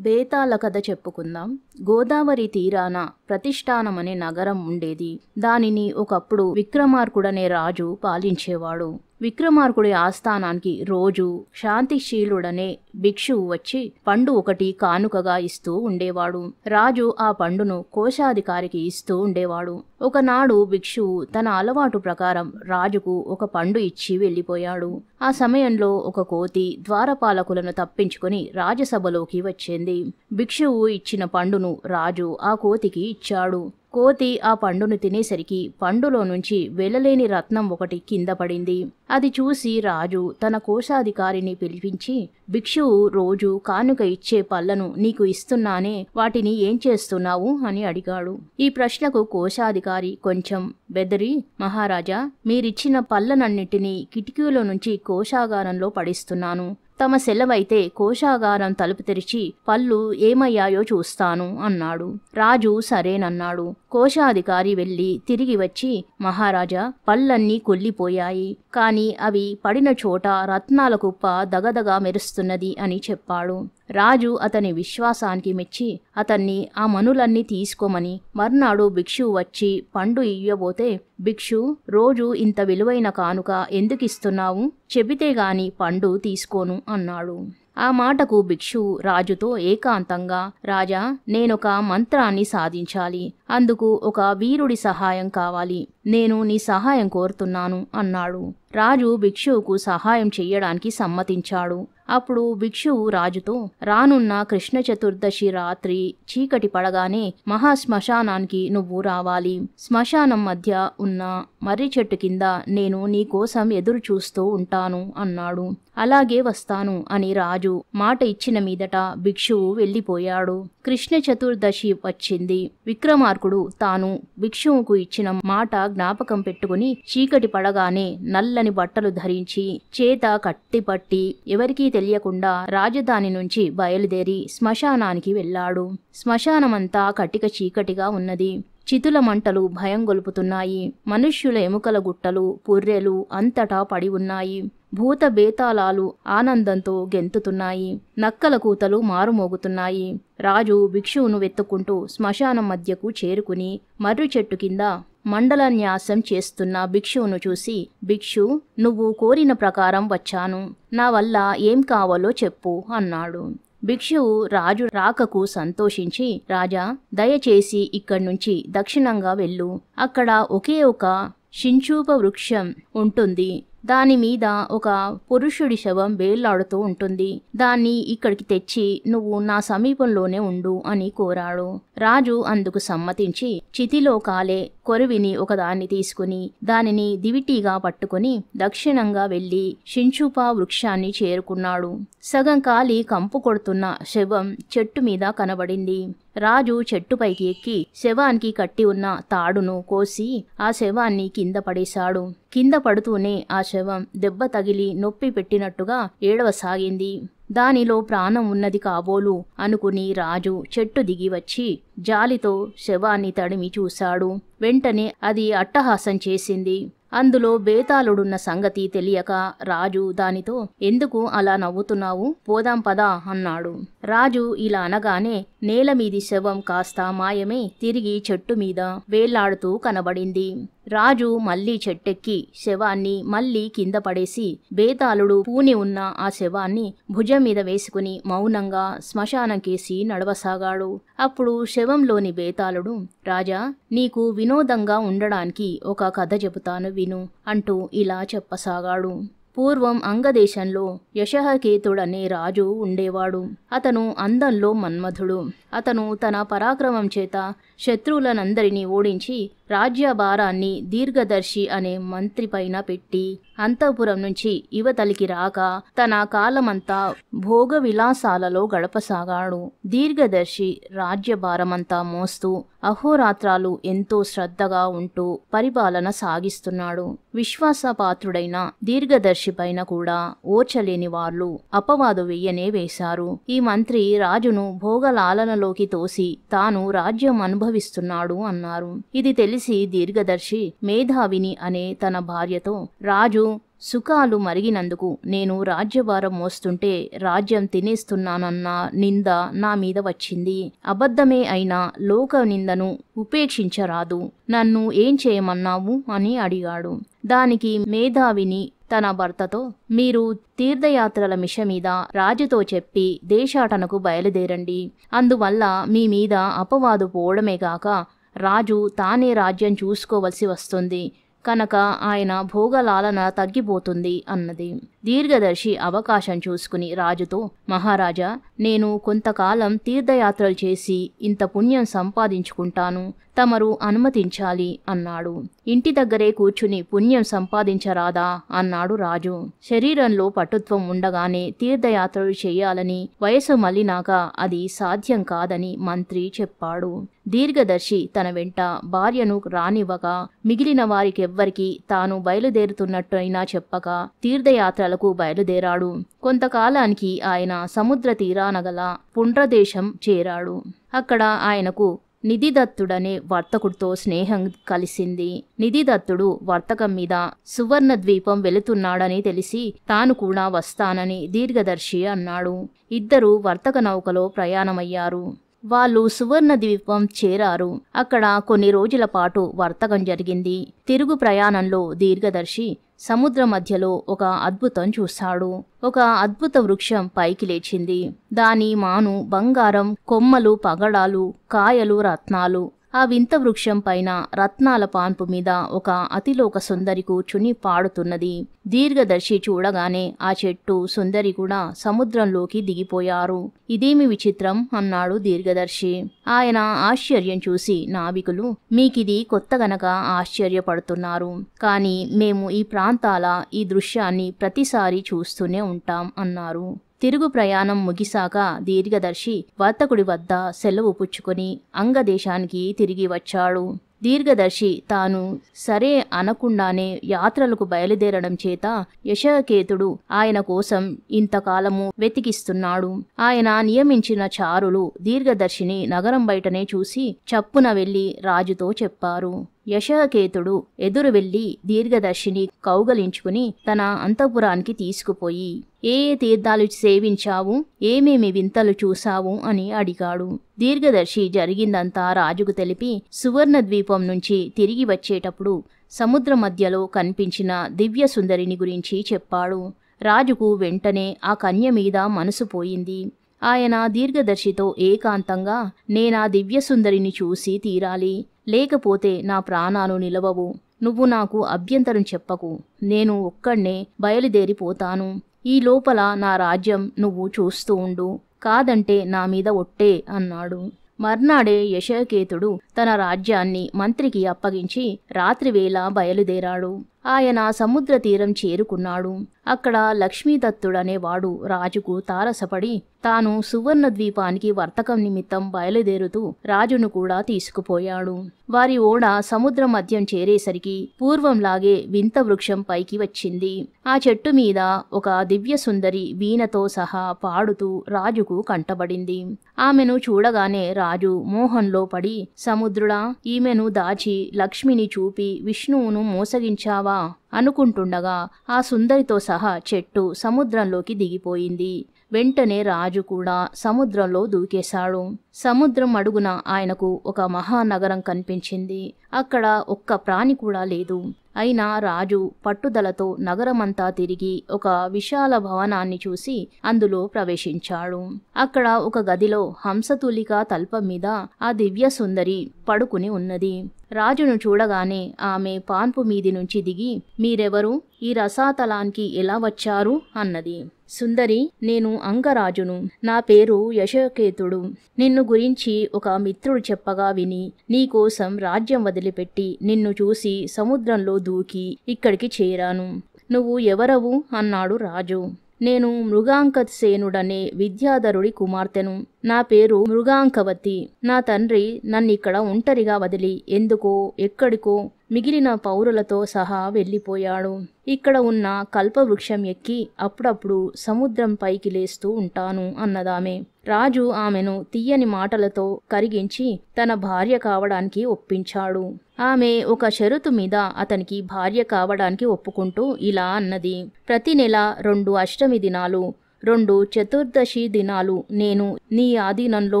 బేతాళ కథ చెప్పుకుందాం. గోదావరి తీరాన ప్రతిష్టానమనే నగరం ఉండేది. దానిని ఒకప్పుడు విక్రమార్కుడనే రాజు పాలించేవాడు. విక్రమార్కుడి ఆస్థానానికి రోజు శాంతిశీలుడనే భిక్షువు వచ్చి పండు ఒకటి కానుకగా ఇస్తూ ఉండేవాడు. రాజు ఆ పండును కోశాధికారికి ఇస్తూ ఉండేవాడు. ఒకనాడు భిక్షువు తన అలవాటు ప్రకారం రాజుకు ఒక పండు ఇచ్చి వెళ్ళిపోయాడు. ఆ సమయంలో ఒక కోతి ద్వారపాలకులను తప్పించుకొని రాజసభలోకి వచ్చింది. భిక్షువు ఇచ్చిన పండును రాజు ఆ కోతికి ఇచ్చాడు. కోతి ఆ పండును తినేసరికి పండులో నుంచి వెళ్ళలేని రత్నం ఒకటి కింద పడింది. అది చూసి రాజు తన కోశాధికారిని పిలిపించి భిక్షువు రోజు కానుక ఇచ్చే పళ్ళను నీకు ఇస్తున్నానే వాటిని ఏం చేస్తున్నావు? అని అడిగాడు. ఈ ప్రశ్నకు కోశాధికారి కొంచెం బెదరి మహారాజా మీరిచ్చిన పళ్ళనన్నిటినీ కిటికీలో నుంచి కోశాగారంలో పడిస్తున్నాను. తమ సెలవైతే కోశాగారం తలుపు తెరిచి పళ్ళు ఏమయ్యాయో చూస్తాను అన్నాడు. రాజు సరేనన్నాడు. కోశాధికారి వెళ్ళి తిరిగి వచ్చి మహారాజా పళ్ళన్నీ కొల్లిపోయాయి కాని అవి పడిన చోట రత్నాల కుప్ప దగదగా మెరుస్తున్నది అని చెప్పాడు. రాజు అతని విశ్వాసానికి మెచ్చి అతన్ని ఆ మనులన్నీ తీసుకోమని మర్నాడు భిక్షు వచ్చి పండు ఇయ్యబోతే భిక్షు రోజు ఇంత విలువైన కానుక ఎందుకిస్తున్నావు? చెబితే గాని పండు తీసుకోను అన్నాడు. ఆ మాటకు భిక్షు రాజుతో ఏకాంతంగా రాజా నేనొక మంత్రాన్ని సాధించాలి. అందుకు ఒక వీరుడి సహాయం కావాలి. నేను నీ సహాయం కోరుతున్నాను అన్నాడు. రాజు భిక్షువుకు సహాయం చెయ్యడానికి సమ్మతించాడు. అప్పుడు భిక్షువు రాజుతో రానున్న కృష్ణ చతుర్దశి రాత్రి చీకటి పడగానే మహాశ్మశానానికి నువ్వు రావాలి. శ్మశానం మధ్య ఉన్న మర్రి చెట్టు కింద నేను నీ కోసం ఎదురు చూస్తూ ఉంటాను అన్నాడు. అలాగే వస్తాను అని రాజు మాట ఇచ్చిన మీదట భిక్షువు వెళ్ళిపోయాడు. కృష్ణ చతుర్దశి వచ్చింది. విక్రమార్కుడు తాను భిక్షువుకు ఇచ్చిన మాట జ్ఞాపకం పెట్టుకుని చీకటి పడగానే నల్లని బట్టలు ధరించి చేత కట్టిపట్టి ఎవరికీ తెలియకుండా రాజధాని నుంచి బయలుదేరి శ్మశానానికి వెళ్ళాడు. శ్మశానమంతా కటిక చీకటిగా ఉన్నది. చితుల మంటలు భయం గొలుపుతున్నాయి. మనుష్యుల ఎముకల గుట్టలు పుర్రెలు అంతటా పడి ఉన్నాయి. భూత బేతాళాలు ఆనందంతో గెంతుతున్నాయి. నక్కల కూతలు మారుమోగుతున్నాయి. రాజు భిక్షువును వెతుక్కుంటూ శ్మశానం మధ్యకు చేరుకుని మర్రి చెట్టు కింద మండలన్యాసం చేస్తున్న భిక్షువును చూసి భిక్షు నువ్వు కోరిన ప్రకారం వచ్చాను. నా వల్ల ఏం కావాలో చెప్పు అన్నాడు. భిక్షువు రాజు రాకకు సంతోషించి రాజా దయచేసి ఇక్కడి నుంచి దక్షిణంగా వెళ్ళు. అక్కడ ఒకే ఒక షించూప వృక్షం ఉంటుంది. దాని మీద ఒక పురుషుడి శవం వేళ్ళాడుతూ ఉంటుంది. దాన్ని ఇక్కడికి తెచ్చి నువ్వు నా సమీపంలోనే ఉండు అని కోరాడు. రాజు అందుకు సమ్మతించి చితిలో కాలే కొరివిని ఒకదాన్ని తీసుకుని దానిని దివిటీగా పట్టుకుని దక్షిణంగా వెళ్ళి షించుపా వృక్షాన్ని చేరుకున్నాడు. సగం కాలి కంపు కొడుతున్న శవం చెట్టు మీద కనబడింది. రాజు చెట్టుపైకి ఎక్కి శవానికి కట్టి ఉన్న తాడును కోసి ఆ శవాన్ని కింద పడేశాడు. కింద పడుతూనే ఆ శవం దెబ్బ తగిలి నొప్పి పెట్టినట్టుగా ఏడవసాగింది. దానిలో ప్రాణం ఉన్నది కాబోలు అనుకుని రాజు చెట్టు దిగి వచ్చి జాలితో శవాన్ని తడిమి చూశాడు. వెంటనే అది అట్టహాసం చేసింది. అందులో బేతాళుడున్న సంగతి తెలియక రాజు దానితో ఎందుకు అలా నవ్వుతున్నావు? పోదాం పదా అన్నాడు. రాజు ఇలా అనగానే నేల మీది శవం కాస్త మాయమే తిరిగి చెట్టు మీద వేళ్ళాడుతూ కనబడింది. రాజు మళ్ళీ చెట్టెక్కి శవాన్ని మళ్ళీ కింద పడేసి బేతాళుడు పూని ఉన్న ఆ శవాన్ని భుజం మీద వేసుకుని మౌనంగా శ్మశానంకేసి నడవసాగాడు. అప్పుడు శవంలోని బేతాళుడు రాజా నీకు వినోదంగా ఉండడానికి ఒక కథ చెబుతాను విను అంటూ ఇలా చెప్పసాగాడు. పూర్వం అంగదేశంలో యశహకేతుడనే రాజు ఉండేవాడు. అతను అందంలో మన్మధుడు. అతను తన పరాక్రమం చేత శత్రువులనందరినీ ఓడించి రాజ్యభారాన్ని దీర్ఘదర్శి అనే మంత్రి పైన పెట్టి అంతఃపురం నుంచి యువతలికి రాక తన కాలమంతా భోగ విలాసాలలో గడపసాగాడు. దీర్ఘదర్శి రాజ్యభారమంతా మోస్తూ అహోరాత్రాలు ఎంతో శ్రద్ధగా ఉంటూ పరిపాలన సాగిస్తున్నాడు. విశ్వాసపాత్రుడైన దీర్ఘదర్శి పైన కూడా ఓర్చలేని వాళ్ళు అపవాదు వెయ్యనే వేశారు. ఈ మంత్రి రాజును భోగలాలనలోకి తోసి తాను రాజ్యం అనుభవిస్తున్నాడు అన్నారు. ఇది తెలిసి దీర్ఘదర్శి మేధావిని అనే తన భార్యతో రాజు సుఖాలు మరిగినందుకు నేను రాజ్యభారం మోస్తుంటే రాజ్యం తినేస్తున్నానన్న నింద నా మీద వచ్చింది. అబద్ధమే అయినా లోక నిందను ఉపేక్షించరాదు. నన్ను ఏం చేయమన్నావు? అని అడిగాడు. దానికి మేధావిని తన భర్తతో మీరు తీర్థయాత్రల మిష మీద రాజుతో చెప్పి దేశాటనకు బయలుదేరండి. అందువల్ల మీ మీద అపవాదు పోవడమే కాక రాజు తానే రాజ్యం చూసుకోవలసి వస్తుంది. కనుక ఆయన భోగలాలన తగ్గిపోతుంది అన్నది. దీర్ఘదర్శి అవకాశం చూసుకుని రాజుతో మహారాజా నేను కొంతకాలం తీర్థయాత్రలు చేసి ఇంత పుణ్యం సంపాదించుకుంటాను. తమరు అనుమతించాలి అన్నాడు. ఇంటి దగ్గరే కూర్చుని పుణ్యం సంపాదించరాదా అన్నాడు రాజు. శరీరంలో పటుత్వం ఉండగానే తీర్థయాత్రలు చేయాలని వయసు మళ్ళినాక అది సాధ్యం కాదని మంత్రి చెప్పాడు. దీర్ఘదర్శి తన వెంట భార్యను రానివ్వక మిగిలిన వారికెవ్వరికీ తాను బయలుదేరుతున్నట్టయినా చెప్పక తీర్థయాత్రలకు బయలుదేరాడు. కొంతకాలానికి ఆయన సముద్ర తీరాన గల పుండ్రదేశం చేరాడు. అక్కడ ఆయనకు నిధిదత్తుడనే వర్తకుడితో స్నేహం కలిసింది. నిధిదత్తుడు వర్తకం మీద సువర్ణ ద్వీపం వెళుతున్నాడని తెలిసి తాను కూడా వస్తానని దీర్ఘదర్శి అన్నాడు. ఇద్దరూ వర్తక నౌకలో ప్రయాణమయ్యారు. వాళ్ళు సువర్ణ ద్వీపం చేరారు. అక్కడ కొన్ని రోజుల పాటు వర్తకం జరిగింది. తిరుగు ప్రయాణంలో దీర్ఘదర్శి సముద్ర మధ్యలో ఒక అద్భుతం చూశాడు. ఒక అద్భుత వృక్షం పైకి లేచింది. దాని మాను బంగారం కొమ్మలు పగడాలు కాయలు రత్నాలు ఆ వింత వృక్షం పైన రత్నాల పాన్పు మీద ఒక అతిలోక సుందరి కూర్చుని పాడుతున్నది. దీర్ఘదర్శి చూడగానే ఆ చెట్టు సుందరి కూడా సముద్రంలోకి దిగిపోయారు. ఇదేమి విచిత్రం? అన్నాడు దీర్ఘదర్శి. ఆయన ఆశ్చర్యం చూసి నావికులు మీకిది కొత్త గనక ఆశ్చర్యపడుతున్నారు. కానీ మేము ఈ ప్రాంతాల ఈ దృశ్యాన్ని ప్రతిసారి చూస్తూనే ఉంటాం అన్నారు. తిరుగు ప్రయాణం ముగిసాక దీర్ఘదర్శి వర్తకుడి వద్ద సెలవు పుచ్చుకొని అంగదేశానికి తిరిగి వచ్చాడు. దీర్ఘదర్శి తాను సరే అనకుండానే యాత్రలకు బయలుదేరడం చేత యశకేతుడు ఆయన కోసం ఇంతకాలము వెతికిస్తున్నాడు. ఆయన నియమించిన చారులు దీర్ఘదర్శిని నగరం బయటనే చూసి చప్పున వెళ్ళి రాజుతో చెప్పారు. యశకేతుడు ఎదురు వెళ్ళి దీర్ఘదర్శిని కౌగలించుకుని తన అంతఃపురానికి తీసుకుపోయి ఏ ఏ తీర్థాలు సేవించావు? ఏమేమి వింతలు చూశావు? అని అడిగాడు. దీర్ఘదర్శి జరిగిందంతా రాజుకు తెలిపి సువర్ణ ద్వీపం నుంచి తిరిగి వచ్చేటప్పుడు సముద్ర మధ్యలో కనిపించిన దివ్య సుందరిని గురించి చెప్పాడు. రాజుకు వెంటనే ఆ కన్య మీద మనసు పోయింది. ఆయన దీర్ఘదర్శితో ఏకాంతంగా నేనా దివ్యసుందరిని చూసి తీరాలి. లేకపోతే నా ప్రాణాలు నిలవవు. నువ్వు నాకు అభ్యంతరం చెప్పకు. నేను ఒక్కడ్నే బయలుదేరిపోతాను. ఈ లోపల నా రాజ్యం నువ్వు చూస్తూ ఉండు. కాదంటే నా మీద ఒట్టే అన్నాడు. మర్నాడే యశకేతుడు తన రాజ్యాన్ని మంత్రికి అప్పగించి రాత్రివేళ బయలుదేరాడు. ఆయన సముద్ర తీరం చేరుకున్నాడు. అక్కడ లక్ష్మీదత్తుడనేవాడు రాజుకు తారసపడి తాను సువర్ణ ద్వీపానికి వర్తకం నిమిత్తం బయలుదేరుతూ రాజును కూడా తీసుకుపోయాడు. వారి ఓడ సముద్ర మధ్యం చేరేసరికి పూర్వంలాగే వింత వృక్షం పైకి వచ్చింది. ఆ చెట్టు మీద ఒక దివ్య సుందరి వీణతో సహా పాడుతూ రాజుకు కంటబడింది. ఆమెను చూడగానే రాజు మోహంలో పడి సముద్రుడా ఈమెను దాచి లక్ష్మిని చూపి విష్ణువును మోసగించావా? అనుకుంటుండగా ఆ సుందరితో సహా చెట్టు సముద్రంలోకి దిగిపోయింది. వెంటనే రాజు కూడా సముద్రంలో దూకేశాడు. సముద్రం అడుగున ఆయనకు ఒక మహానగరం కనిపించింది. అక్కడ ఒక్క ప్రాణి కూడా లేదు. అయినా రాజు పట్టుదలతో నగరమంతా తిరిగి ఒక విశాల భవనాన్ని చూసి అందులో ప్రవేశించాడు. అక్కడ ఒక గదిలో హంసతులిక తల్ప మీద ఆ దివ్య సుందరి పడుకుని ఉన్నది. రాజును చూడగానే ఆమె పాన్పు మీది నుంచి దిగి మీరెవరు? ఈ రసాతలానికి ఎలా వచ్చారు? అన్నది. సుందరి నేను అంగరాజును. నా పేరు యశోకేతుడు. నిన్ను గురించి ఒక మిత్రుడు చెప్పగా విని నీకోసం రాజ్యం వదిలిపెట్టి నిన్ను చూసి సముద్రంలో దూకి ఇక్కడికి చేరాను. నువ్వు ఎవరవు? అన్నాడు రాజు. నేను మృగాంకసేనుడనే విద్యాధరుడి కుమార్తెను. నా పేరు మృగాంకవతి. నా తండ్రి నన్నిక్కడ ఒంటరిగా వదిలి ఎందుకో ఎక్కడికో మిగిలిన పౌరులతో సహా వెళ్ళిపోయాడు. ఇక్కడ ఉన్న కల్పవృక్షం ఎక్కి అప్పుడప్పుడు సముద్రం పైకి లేస్తూ ఉంటాను అన్నదామె. రాజు ఆమెను తీయని మాటలతో కరిగించి తన భార్య కావడానికి ఒప్పించాడు. ఆమె ఒక షరతు మీద అతనికి భార్య కావడానికి ఒప్పుకుంటూ ఇలా అన్నది. ప్రతి నెల రెండు అష్టమి దినాలు రెండు చతుర్దశి దినాలు నేను నీ ఆధీనంలో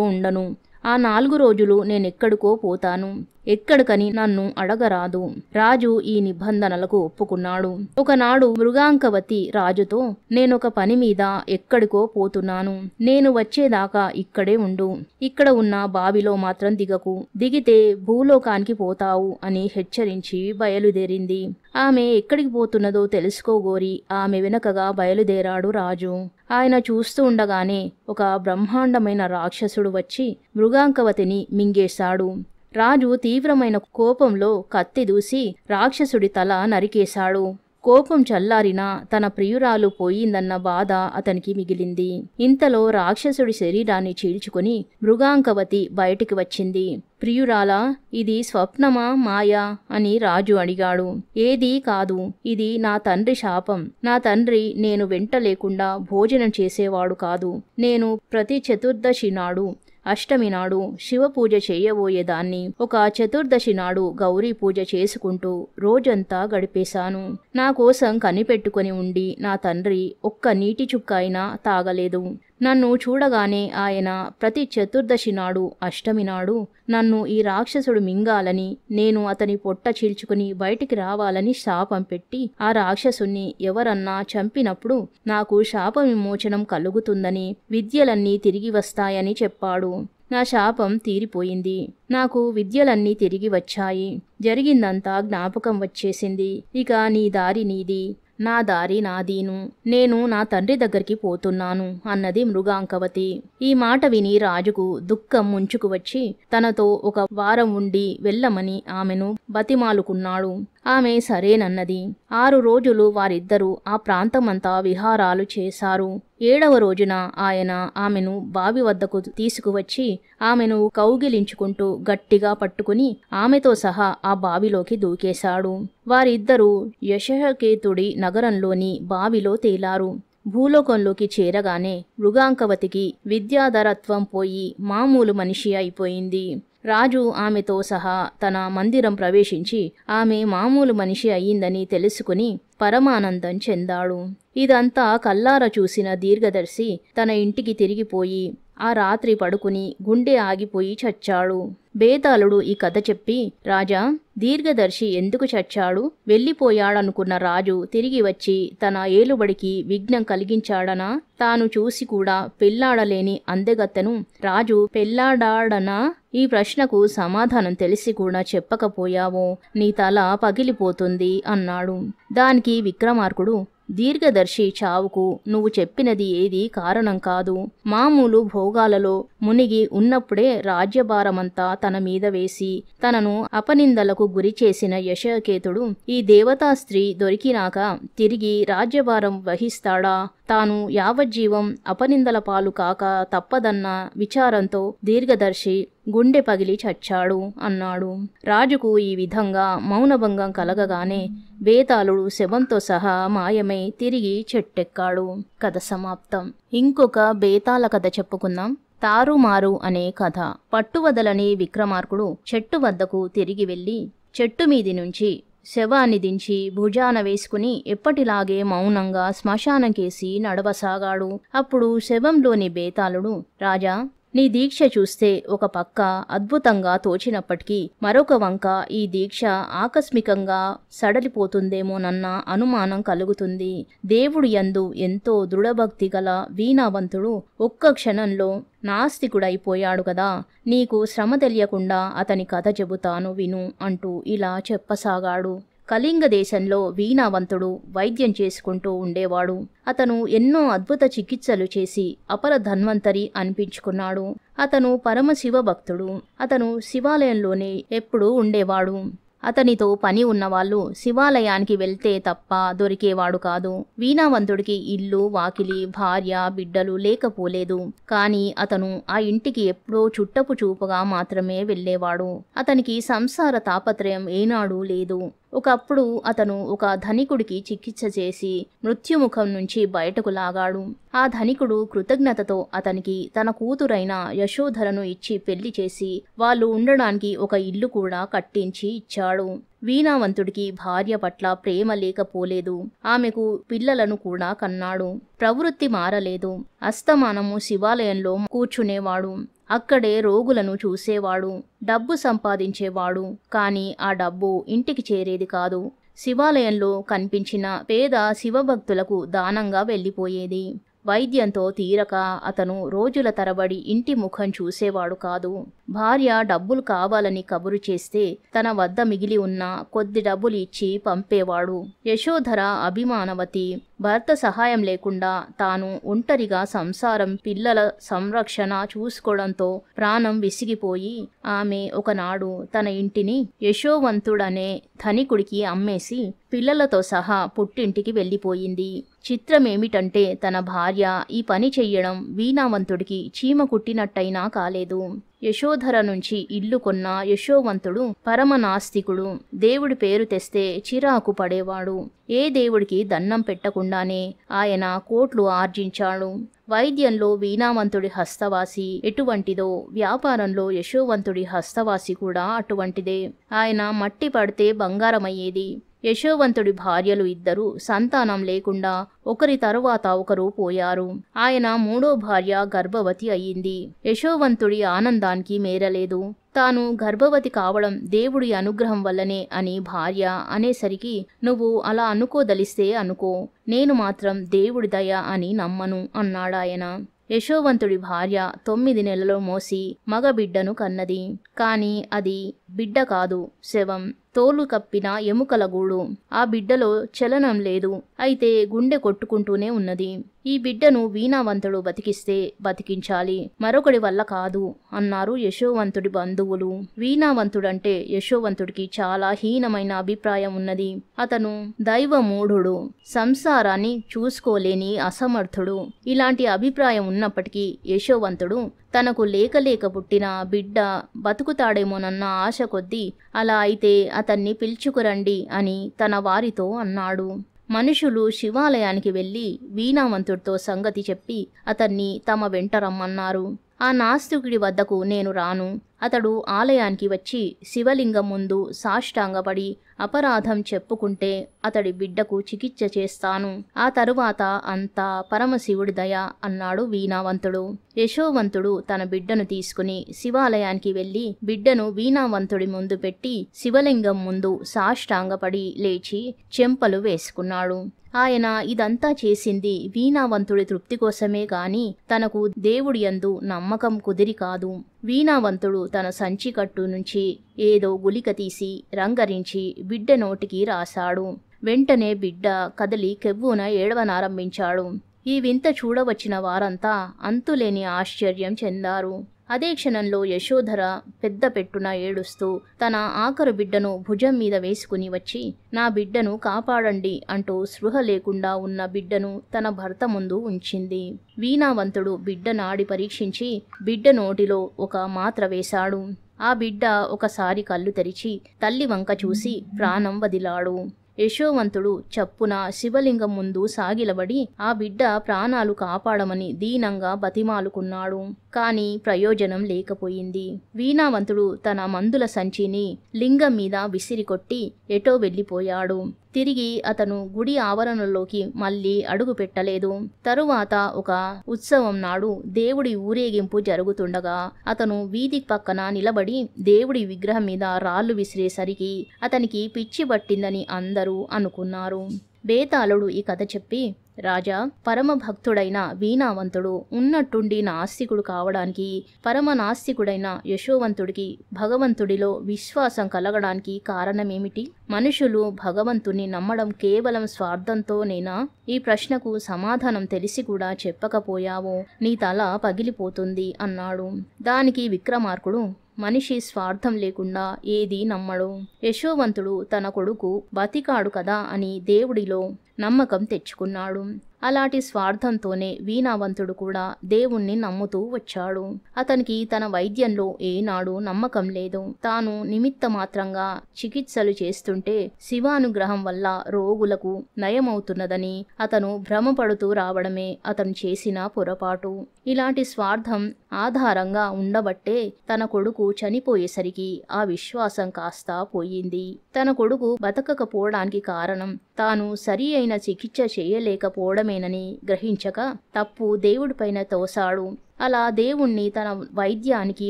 ఉండను. ఆ నాలుగు రోజులు నేనెక్కడికో పోతాను. ఎక్కడికని నన్ను అడగరాదు. రాజు ఈ నిబంధనలకు ఒప్పుకున్నాడు. ఒకనాడు మృగాంకవతి రాజుతో నేనొక పని మీద ఎక్కడికో పోతున్నాను. నేను వచ్చేదాకా ఇక్కడే ఉండు. ఇక్కడ ఉన్న బావిలో మాత్రం దిగకు. దిగితే భూలోకానికి పోతావు అని హెచ్చరించి బయలుదేరింది. ఆమె ఎక్కడికి పోతున్నదో తెలుసుకోగోరి ఆమె వెనకగా బయలుదేరాడు రాజు. ఆయన చూస్తూ ఉండగానే ఒక బ్రహ్మాండమైన రాక్షసుడు వచ్చి మృగాంకవతిని మింగేశాడు. రాజు తీవ్రమైన కోపంలో కత్తి దూసి రాక్షసుడి తల నరికేశాడు. కోపం చల్లారినా తన ప్రియురాలు పోయిందన్న బాధ అతనికి మిగిలింది. ఇంతలో రాక్షసుడి శరీరాన్ని చీల్చుకుని మృగాంకవతి బయటికి వచ్చింది. ప్రియురాలా ఇది స్వప్నమా మాయా అని రాజు అడిగాడు. ఏదీ కాదు ఇది నా తండ్రి శాపం. నా తండ్రి నేను వెంట లేకుండా భోజనం చేసేవాడు కాదు. నేను ప్రతి చతుర్దశి నాడు అష్టమి నాడు శివ పూజ చేయబోయేదాన్ని ఒక చతుర్దశి నాడు గౌరీ పూజ చేసుకుంటూ రోజంతా గడిపేశాను. నా కోసం కనిపెట్టుకొని ఉండి నా తండ్రి ఒక్క నీటి చుక్క అయినా తాగలేదు. నన్ను చూడగానే ఆయన ప్రతి చతుర్దశి నాడు అష్టమి నాడు నన్ను ఈ రాక్షసుడు మింగాలని నేను అతని పొట్ట చీల్చుకుని బయటికి రావాలని శాపం పెట్టి ఆ రాక్షసుణ్ణి ఎవరన్నా చంపినప్పుడు నాకు శాప విమోచనం కలుగుతుందని విద్యలన్నీ తిరిగి వస్తాయని చెప్పాడు. నా శాపం తీరిపోయింది. నాకు విద్యలన్నీ తిరిగి వచ్చాయి. జరిగిందంతా జ్ఞాపకం వచ్చేసింది. ఇక నీ దారి నీది. నా దారి నాదీను నేను నా తండ్రి దగ్గరికి పోతున్నాను అన్నది మృగాంకవతి. ఈ మాట విని రాజుకు దుఃఖం ముంచుకు వచ్చి తనతో ఒక వారం ఉండి వెళ్ళమని ఆమెను బతిమాలుకున్నాడు. ఆమె సరేనన్నది. ఆరు రోజులు వారిద్దరూ ఆ ప్రాంతమంతా విహారాలు చేశారు. ఏడవ రోజున ఆయన ఆమెను బావి వద్దకు తీసుకువచ్చి ఆమెను కౌగిలించుకుంటూ గట్టిగా పట్టుకుని ఆమెతో సహా ఆ బావిలోకి దూకేశాడు. వారిద్దరూ యశకేతుడి నగరంలోని బావిలో తేలారు. భూలోకంలోకి చేరగానే మృగాంకవతికి విద్యాధరత్వం పోయి మామూలు మనిషి అయిపోయింది. రాజు ఆమెతో సహా తన మందిరం ప్రవేశించి ఆమె మామూలు మనిషి అయ్యిందని తెలుసుకుని పరమానందం చెందాడు. ఇదంతా కల్లార చూసిన దీర్ఘదర్శి తన ఇంటికి తిరిగిపోయి ఆ రాత్రి పడుకుని గుండె ఆగిపోయి చచ్చాడు. బేతాళుడు ఈ కథ చెప్పి రాజా దీర్ఘదర్శి ఎందుకు చచ్చాడు? వెళ్ళిపోయాడనుకున్న రాజు తిరిగి వచ్చి తన ఏలుబడికి విఘ్నం కలిగించాడనా? తాను చూసి కూడా పెళ్ళాడలేని అందెగత్తను రాజు పెళ్ళాడాడనా ఈ ప్రశ్నకు సమాధానం తెలిసి కూడా చెప్పకపోయావో నీ తల పగిలిపోతుంది అన్నాడు. దానికి విక్రమార్కుడు దీర్ఘదర్శి చావుకు నువ్వు చెప్పినది ఏది కారణం కాదు. మామూలు భోగాలలో మునిగి ఉన్నప్పుడే రాజ్యభారమంతా తన మీద వేసి తనను అపనిందలకు గురి చేసిన యశకేతుడు ఈ దేవతా స్త్రీ దొరికినాక తిరిగి రాజ్యభారం వహిస్తాడా? తాను యావజ్జీవం అపనిందల పాలు కాక తప్పదన్న విచారంతో దీర్ఘదర్శి గుండె పగిలి చచ్చాడు అన్నాడు. రాజుకు ఈ విధంగా మౌనభంగం కలగగానే బేతాళుడు శవంతో సహా మాయమై తిరిగి చెట్టెక్కాడు. కథ సమాప్తం. ఇంకొక బేతాళ కథ చెప్పుకుందాం. తారుమారు అనే కథ. పట్టువదలని విక్రమార్కుడు చెట్టు వద్దకు తిరిగి వెళ్ళి చెట్టు మీది నుంచి శవాన్ని దించి భుజాన వేసుకుని ఎప్పటిలాగే మౌనంగా శ్మశానం కేసి నడవసాగాడు. అప్పుడు శవంలోని బేతాళుడు రాజా నీ దీక్ష చూస్తే ఒక పక్క అద్భుతంగా తోచినప్పటికీ మరొక వంక ఈ దీక్ష ఆకస్మికంగా సడలిపోతుందేమోనన్న అనుమానం కలుగుతుంది. దేవుడు యందు ఎంతో దృఢభక్తి గల వీణావంతుడు ఒక్క క్షణంలో నాస్తికుడైపోయాడు కదా. నీకు శ్రమ తెలియకుండా అతని కథ చెబుతాను విను అంటూ ఇలా చెప్పసాగాడు. కళింగ దేశంలో వీణావంతుడు వైద్యం చేసుకుంటూ ఉండేవాడు. అతను ఎన్నో అద్భుత చికిత్సలు చేసి అపర ధన్వంతరి అనిపించుకున్నాడు. అతను పరమశివ భక్తుడు. అతను శివాలయంలోనే ఎప్పుడూ ఉండేవాడు. అతనితో పని ఉన్నవాళ్ళు శివాలయానికి వెళ్తే తప్ప దొరికేవాడు కాదు. వీణావంతుడికి ఇల్లు వాకిలి భార్య బిడ్డలు లేకపోలేదు. కాని అతను ఆ ఇంటికి ఎప్పుడో చుట్టపు చూపుగా మాత్రమే వెళ్ళేవాడు. అతనికి సంసార తాపత్రయం ఏనాడూ లేదు. ఒకప్పుడు అతను ఒక ధనికుడికి చికిత్స చేసి మృత్యుముఖం నుంచి బయటకు లాగాడు. ఆ ధనికుడు కృతజ్ఞతతో అతనికి తన కూతురైన యశోధరను ఇచ్చి పెళ్ళి చేసి వాళ్ళు ఉండడానికి ఒక ఇల్లు కూడా కట్టించి ఇచ్చాడు. వీణావంతుడికి భార్య పట్ల ప్రేమ లేకపోలేదు. ఆమెకు పిల్లలను కూడా కన్నాడు. ప్రవృత్తి మారలేదు. అస్తమానము శివాలయంలో కూర్చునేవాడు. అక్కడే రోగులను చూసేవాడు. డబ్బు సంపాదించేవాడు. కానీ ఆ డబ్బు ఇంటికి చేరేది కాదు. శివాలయంలో కనిపించిన పేద శివభక్తులకు దానంగా వెళ్ళిపోయేది. వైద్యంతో తీరక అతను రోజుల తరబడి ఇంటి ముఖం చూసేవాడు కాదు. భార్య డబ్బులు కావాలని కబురు చేస్తే తన వద్ద మిగిలి ఉన్న కొద్ది డబ్బులు ఇచ్చి పంపేవాడు. యశోధర అభిమానవతి భర్త సహాయం లేకుండా తాను ఒంటరిగా సంసారం పిల్లల సంరక్షణ చూసుకోవడంతో ప్రాణం విసిగిపోయి ఆమె ఒకనాడు తన ఇంటిని యశోవంతుడనే ధనికుడికి అమ్మేసి పిల్లలతో సహా పుట్టింటికి వెళ్ళిపోయింది. చిత్రమేమిటంటే తన భార్య ఈ పని చెయ్యడం వీణావంతుడికి చీమ కుట్టినట్టయినా కాలేదు. యశోధర నుంచి ఇల్లు కొన్న యశోవంతుడు పరమనాస్తికుడు. దేవుడి పేరు తెస్తే చిరాకు పడేవాడు. ఏ దేవుడికి దండం పెట్టకుండానే ఆయన కోట్లు ఆర్జించాడు. వైద్యంలో వీణావంతుడి హస్తవాసి ఎటువంటిదో వ్యాపారంలో యశోవంతుడి హస్తవాసి కూడా అటువంటిదే. ఆయన మట్టి పడితే బంగారమయ్యేది. యశోవంతుడి భార్యలు ఇద్దరు సంతానం లేకుండా ఒకరి తరువాత ఒకరు పోయారు. ఆయన మూడో భార్య గర్భవతి అయ్యింది యశోవంతుడి ఆనందానికి మేరలేదు. తాను గర్భవతి కావడం దేవుడి అనుగ్రహం వల్లనే అని భార్య అనేసరికి నువ్వు అలా అనుకోదలిస్తే అనుకో. నేను మాత్రం దేవుడి దయ అని నమ్మను అన్నాడాయన. యశోవంతుడి భార్య తొమ్మిది నెలలు మోసి మగ బిడ్డను కన్నది. కాని అది బిడ్డ కాదు శవం. తోలు కప్పిన ఎముకల గూడు. ఆ బిడ్డలో చలనం లేదు. అయితే గుండె కొట్టుకుంటూనే ఉన్నది. ఈ బిడ్డను వీణావంతుడు బతికిస్తే బతికించాలి. మరొకడి వల్ల కాదు అన్నారు యశోవంతుడి బంధువులు. వీణావంతుడంటే యశోవంతుడికి చాలా హీనమైన అభిప్రాయం ఉన్నది. అతను దైవమూఢుడు సంసారాన్ని చూసుకోలేని అసమర్థుడు. ఇలాంటి అభిప్రాయం ఉన్నప్పటికీ యశోవంతుడు తనకు లేక లేక పుట్టిన బిడ్డ బతుకుతాడేమోనన్న ఆశ కొద్దీ అలా అయితే అతన్ని పిలుచుకురండి అని తన వారితో అన్నాడు. మనుషులు శివాలయానికి వెళ్ళి వీణావంతుడితో సంగతి చెప్పి అతన్ని తమ వెంట రమ్మన్నారు. ఆ నాస్తికుడి వద్దకు నేను రాను. అతడు ఆలయానికి వచ్చి శివలింగం ముందు సాష్టాంగపడి అపరాధం చెప్పుకుంటే అతడి బిడ్డకు చికిత్స చేస్తాను. ఆ తరువాత అంతా పరమశివుడి దయ అన్నాడు వీణావంతుడు. యశోవంతుడు తన బిడ్డను తీసుకుని శివాలయానికి వెళ్ళి బిడ్డను వీణావంతుడి ముందు పెట్టి శివలింగం ముందు సాష్టాంగపడి లేచి చెంపలు వేసుకున్నాడు. ఆయన ఇదంతా చేసింది వీణావంతుడి తృప్తి కోసమే గాని తనకు దేవుడియందు నమ్మకం కుదిరి కాదు. వీణావంతుడు తన సంచికట్టు నుంచి ఏదో గులిక తీసి రంగరించి బిడ్డ నోటికి రాశాడు. వెంటనే బిడ్డ కదిలి కెవ్వున ఏడవనారంభించాడు. ఈ వింత చూడవచ్చిన వారంతా అంతులేని ఆశ్చర్యం చెందారు. అదే క్షణంలో యశోధర పెద్ద పెట్టున ఏడుస్తూ తన ఆఖరు బిడ్డను భుజం మీద వేసుకుని వచ్చి నా బిడ్డను కాపాడండి అంటూ స్పృహ లేకుండా ఉన్న బిడ్డను తన భర్త ముందు ఉంచింది. వీణావంతుడు బిడ్డ నాడి పరీక్షించి బిడ్డ నోటిలో ఒక మాత్ర వేశాడు. ఆ బిడ్డ ఒకసారి కళ్ళు తెరిచి తల్లి వంక చూసి ప్రాణం వదిలాడు. యశోవంతుడు చప్పున శివలింగం ముందు సాగిలబడి ఆ బిడ్డ ప్రాణాలు కాపాడమని దీనంగా బతిమాలుకున్నాడు. కాని ప్రయోజనం లేకపోయింది. వీణావంతుడు తన మందుల సంచిని లింగం మీద విసిరికొట్టి ఎటో వెళ్ళిపోయాడు. తిరిగి అతను గుడి ఆవరణలోకి మళ్ళీ అడుగు పెట్టలేదు. తరువాత ఒక ఉత్సవం నాడు దేవుడి ఊరేగింపు జరుగుతుండగా అతను వీధి పక్కన నిలబడి దేవుడి విగ్రహం మీద రాళ్ళు విసిరేసరికి అతనికి పిచ్చి పట్టిందని అందరూ అనుకున్నారు. వేతాళుడు ఈ కథ చెప్పి రాజా పరమ భక్తుడైన వీణావంతుడు ఉన్నట్టుండి నాస్తికుడు కావడానికి పరమ నాస్తికుడైన యశోవంతుడికి భగవంతుడిలో విశ్వాసం కలగడానికి కారణమేమిటి? మనుషులు భగవంతుని నమ్మడం కేవలం స్వార్థంతోనేనా? ఈ ప్రశ్నకు సమాధానం తెలిసి కూడా చెప్పకపోయావో. నీ తల పగిలిపోతుంది అన్నాడు. దానికి విక్రమార్కుడు మనిషి స్వార్థం లేకుండా ఏది నమ్మడు. యశోవంతుడు తన కొడుకు బతికాడు కదా అని దేవుడిలో నమ్మకం తెచ్చుకున్నాడు. అలాంటి స్వార్థంతోనే వీణావంతుడు కూడా దేవుణ్ణి నమ్ముతూ వచ్చాడు. అతనికి తన వైద్యంలో ఏనాడు నమ్మకం లేదు. తాను నిమిత్త మాత్రంగా చికిత్సలు చేస్తుంటే శివానుగ్రహం వల్ల రోగులకు నయమవుతున్నదని అతను భ్రమపడుతూ రావడమే అతను చేసిన పొరపాటు. ఇలాంటి స్వార్థం ఆధారంగా ఉండబట్టే తన కొడుకు చనిపోయేసరికి ఆ విశ్వాసం కాస్త పోయింది. తన కొడుకు బతకకపోవడానికి కారణం తాను సరి అయిన చికిత్స చేయలేకపోవడమేనని గ్రహించక తప్పు దేవుడిపైన తోసాడు అలా దేవుణ్ణి తన వైద్యానికి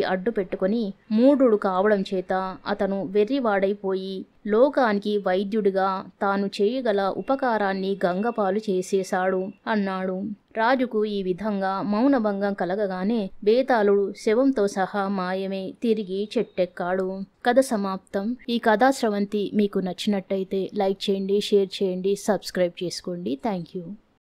అడ్డు పెట్టుకొని మూఢుడు కావడం చేత అతను వెర్రివాడైపోయి లోకానికి వైద్యుడిగా తాను చేయగల ఉపకారాన్ని గంగపాలు చేసేశాడు అన్నాడు. రాజుకు ఈ విధంగా మౌనభంగం కలగగానే బేతాళుడు శవంతో సహా మాయమే తిరిగి చెట్టెక్కాడు. కథ సమాప్తం. ఈ కథా స్రవంతి మీకు నచ్చినట్టయితే లైక్ చేయండి షేర్ చేయండి సబ్స్క్రైబ్ చేసుకోండి. Thank you.